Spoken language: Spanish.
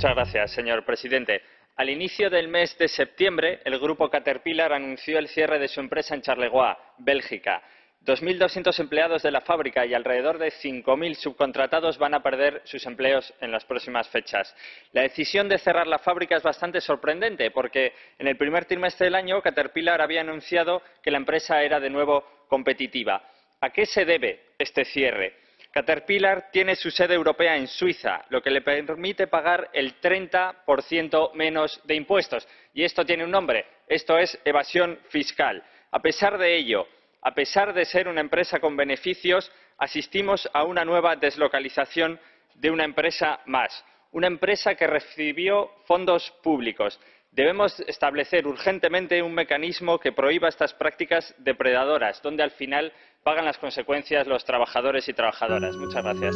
Muchas gracias, señor presidente. Al inicio del mes de septiembre, el grupo Caterpillar anunció el cierre de su empresa en Charleroi, Bélgica. 2.200 empleados de la fábrica y alrededor de 5.000 subcontratados van a perder sus empleos en las próximas fechas. La decisión de cerrar la fábrica es bastante sorprendente porque en el primer trimestre del año Caterpillar había anunciado que la empresa era de nuevo competitiva. ¿A qué se debe este cierre? Caterpillar tiene su sede europea en Suiza, lo que le permite pagar el 30% menos de impuestos. Y esto tiene un nombre, esto es evasión fiscal. A pesar de ello, a pesar de ser una empresa con beneficios, asistimos a una nueva deslocalización de una empresa más, una empresa que recibió fondos públicos. Debemos establecer urgentemente un mecanismo que prohíba estas prácticas depredadoras, donde al final pagan las consecuencias los trabajadores y trabajadoras. Muchas gracias.